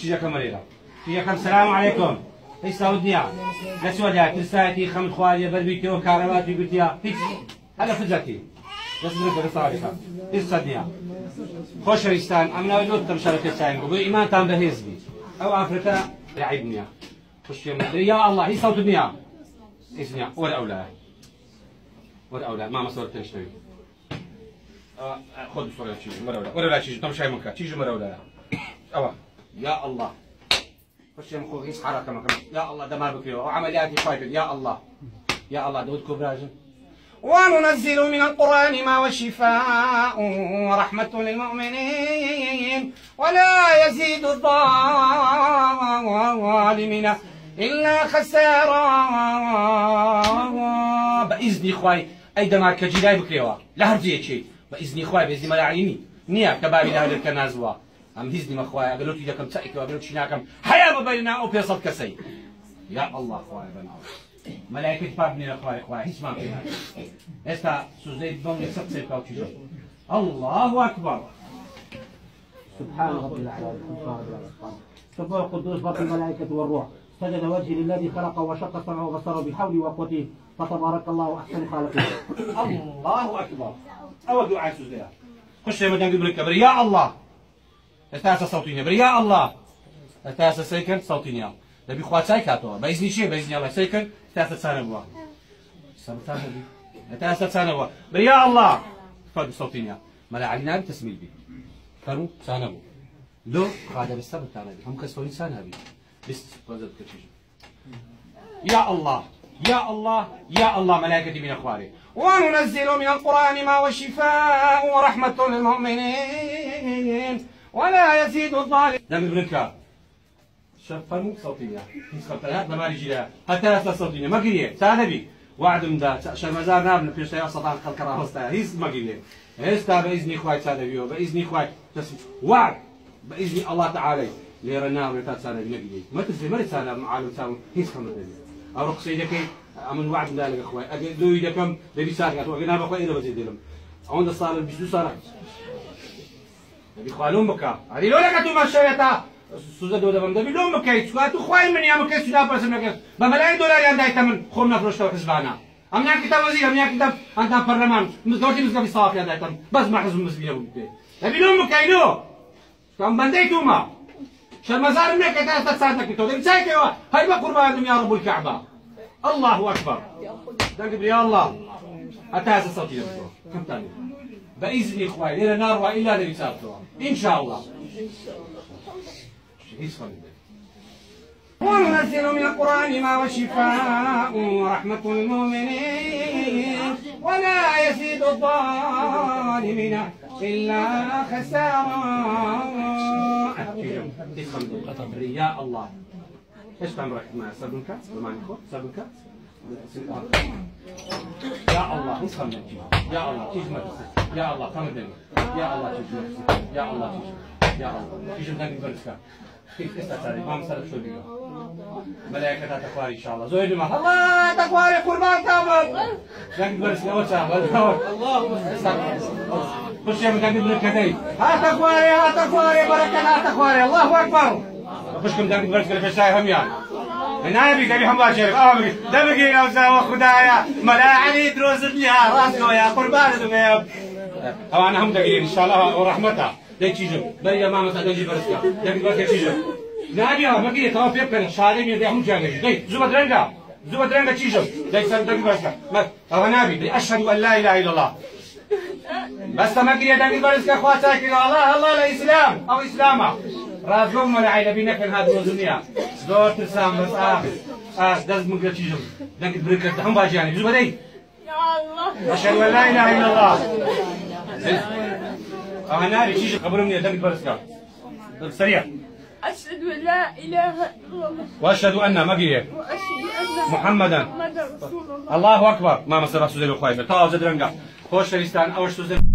چیزەکەم مەرێرە یەکەم سلام علیکم هیچ سعودنیا لە چۆدیا ترسایەتی خەمت خواریە بەربیتەوە کارەباتی گوتیا هیچ هەلە فجەتی دەست بگرە ساڵێکە هیچ سەدنیا خۆشەویستان ئەم ناوی لۆ تەم شەرەکە چایم بۆ ئیمانتان بەهێز بیت ئەو ئافرەتە رعیب نییە خوشتێ یا الله هیچ سەوت نییە هیچ نییە وەرە ئەولا وەرە ئەولا مامە سۆر تەشتەوی خود بسرعة تيجي مرة ولا ولا طب شاي منك تيجي مرة ولا لا يا الله. خش يا مخوك يس حركة مكان يا الله دمار بكري وعملياتي فايبل يا الله. يا الله دود كوبراجن. وننزل من القرآن ما هو ورحمة للمؤمنين. ولا يزيد الظالمين إلا خسارا. بإذن إخوي أي دمار كجيلاي بكريوا لا هرجي شيء بإذن إخوة بإذن ملاعيني نيا كبابي لها للكنازوا أم هزني مخوايا قالوا لي لكم تأكل وقالوا شناكم حياة ما بيننا أو بيصل كسي يا الله خوايا بنا ملائكة بابني أخوايا أخوايا هيش ما فيها استا سوزي بون يكسب سيف كاوتشي الله أكبر سبحان رب العالمين سبحان القدوس رب الملائكة والروح سجد وجهي للذي خلق وشق سمعه وبصره بحوله وقوته فتبارك الله أحسن خالقين الله أكبر أو دعاء سوزيها خش يا مدام قبل الكبر يا الله التاسة صوتين بري يا الله التاسة سيكن صوتين يا نبي خوات سايكاتو بإذن شيء بإذن الله سيكن التاسة سنة بوا التاسة دي التاسة سنة بوا بري يا الله فرد صوتين يا ملا علينا بتسميل بي كانوا سنة بوا لو قاعدة بالسبب تانا بي هم كسرين سنة بي بس وزد كتشيش يا الله يا الله يا الله ملائكتي من اخواني وننزل من القرآن ما هو شفاء ورحمة للمؤمنين ولا يزيد الظالم. دم ابنك شفرمو صوتية. هات ما يجي لها حتى لا صوتية ما قريه سالبي وعد من ذا شرمزار نابن في شيء صدام خلق راستا هيس ما قريه هستا بإذن إخوات سالبي بإذن إخوات وعد. بإذن الله تعالى. ليرنا ورتات سالبي نقريه ما تزي ما رسالة معالم سالم هيس خمر أو رقصي دكي أمن وعد من ذلك أخوي أجل دو يدكم دبي ساكت وأجل بخوي إذا بزيد لهم عند الصالة بيجلس صالح دبي خوالون بكا هذه لولا كتو ما شريتا سوزا دو دبم دبي لوم بكا يتسواتو خوي من يا مكا سودا برسم لك بملايين دولار ينداي تمن خمنا فروش تو حزبانا أم يا كتاب وزير أم يا كتاب أنت برلمان مزدوجي مزدوجي في صافي ينداي تمن بس ما حزب مسلمين دبي لوم بكا ينو كم بنديتو ما شرمزار منك كتا تساعدك تو دبي سايكي هاي بقربان يا رب الكعبة الله أكبر دقب يا الله أتاز الصوتي كم تاني بإذن إخواني إلى نار وإلا لرسالته إن شاء الله. وننزل من القرآن ما هو شفاء ورحمة للمؤمنين ولا يزيد الظالمين إلا خسارا يا الله. إيش تعمل؟ مع سبنكا ومعنكو سبنكا يا الله اسخن يا الله تيجي يا الله كم دني يا الله تيجي يا الله تيجي يا الله. دني برسكا كيف تستطيع ما مسألة شو بيجا ملائكة تقواري إن شاء الله. زويد ما الله تقواري قربان كامل دني برسكا وشا الله خش يا مدني بركتي ها تقواري ها تقواري بركة ها تقواري الله أكبر. خشكم دني برسكا في الشاي هم يعني نایبی دەبی هەموو شێر ئاوی دەبگی ئەوزاوە خدایە مەلاعنی درۆزت لیا ڕاستەوەە قوربانت دوێ ئەوانە هەم دەگرین انشاءالله ڕەحمەتە دەی چیژم بەری ئەمامەسا دەنجی بەرزکە دەبی بەرکە چیژم نابی ها بگیری تەوا پێ بکەن شارێ دەی هەموو جانێژ دەی زوو درەنگە زوو درەنگە چیژم دەی سەر دەبی بەرزکە ئەوە أن لا إله إلا الله. بس تمكري دنگی برزکە خوا چاکری الله الله لە ئەو ئیسلامە ڕازۆم مەلعی لەبی نەکەن هات بۆ دنیا زۆر ترسام بەس ئاس دەست مگە چیژم دەنگت برکرد هەم باجیانی زوو بەدەی أشهد أن لا إله إلا الله. أنا ناري شيء خبرهم يا دنك برسكا سريع. أشهد أن لا إله إلا الله. وأشهد أن ما قيل وأشهد أن محمدا. محمدا. رسول الله. الله أكبر. ما مصر رسول الله طاوز درنقا خوش تريستان أوش تزر